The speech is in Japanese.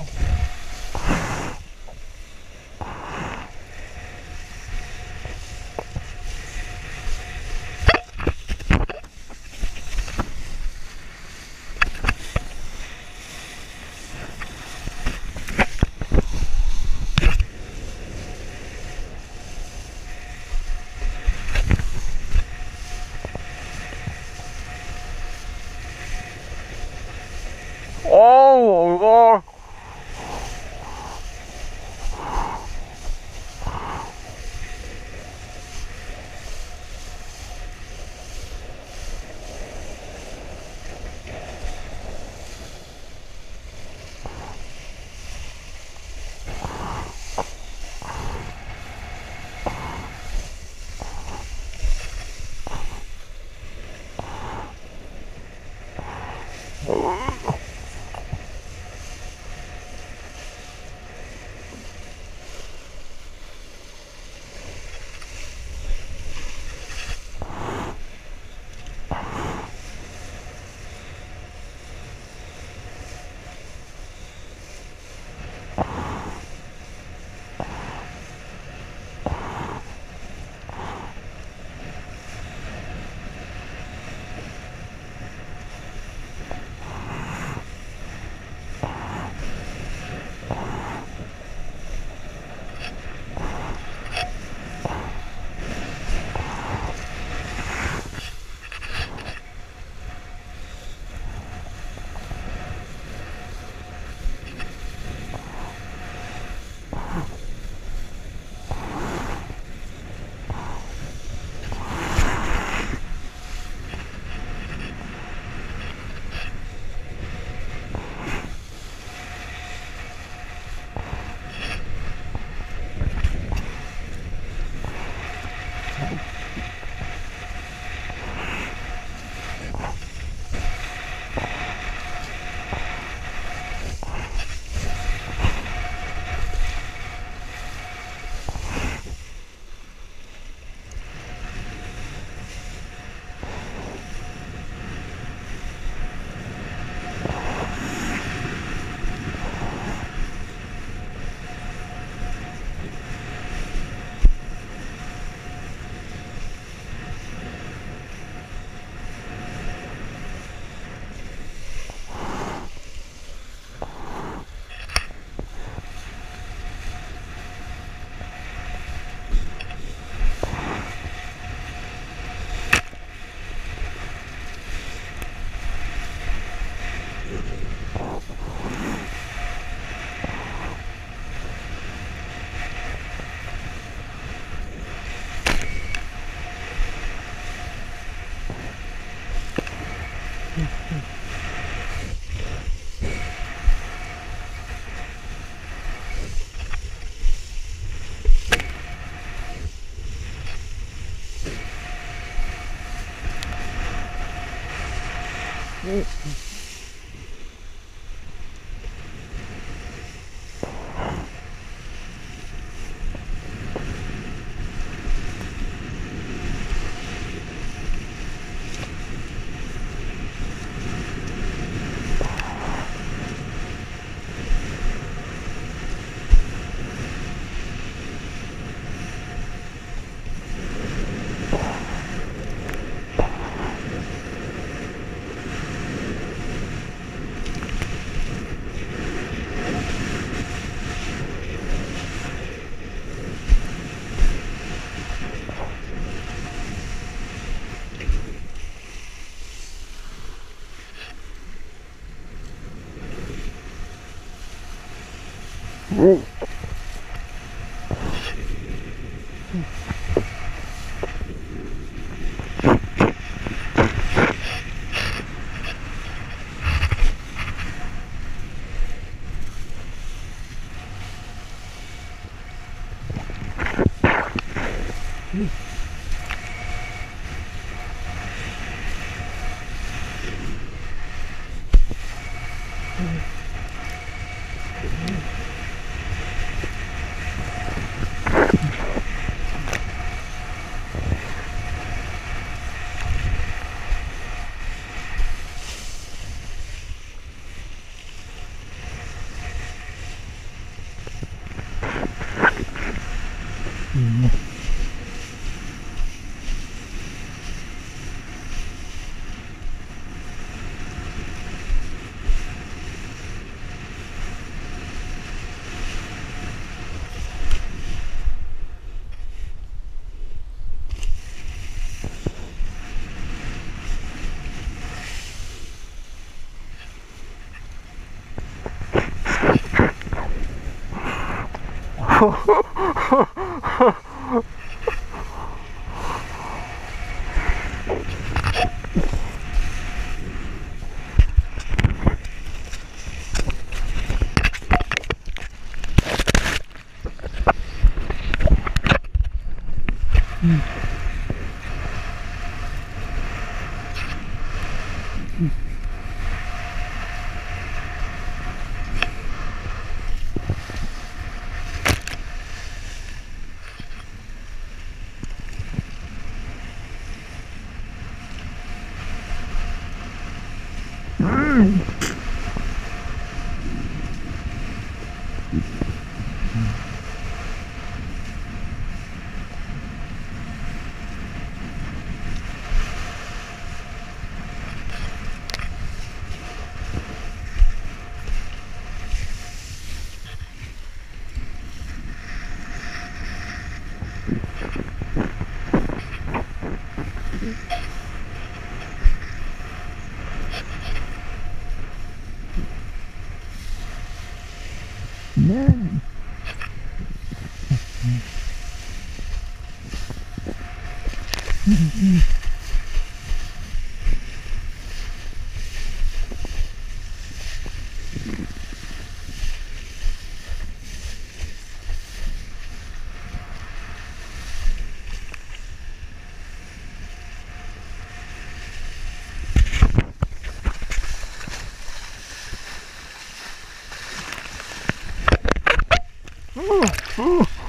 people. Mm-hmm. おうん。嗯。Mm. Mmm. え。うん